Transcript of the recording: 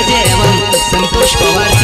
मानसिंह एवं संतोष पवार।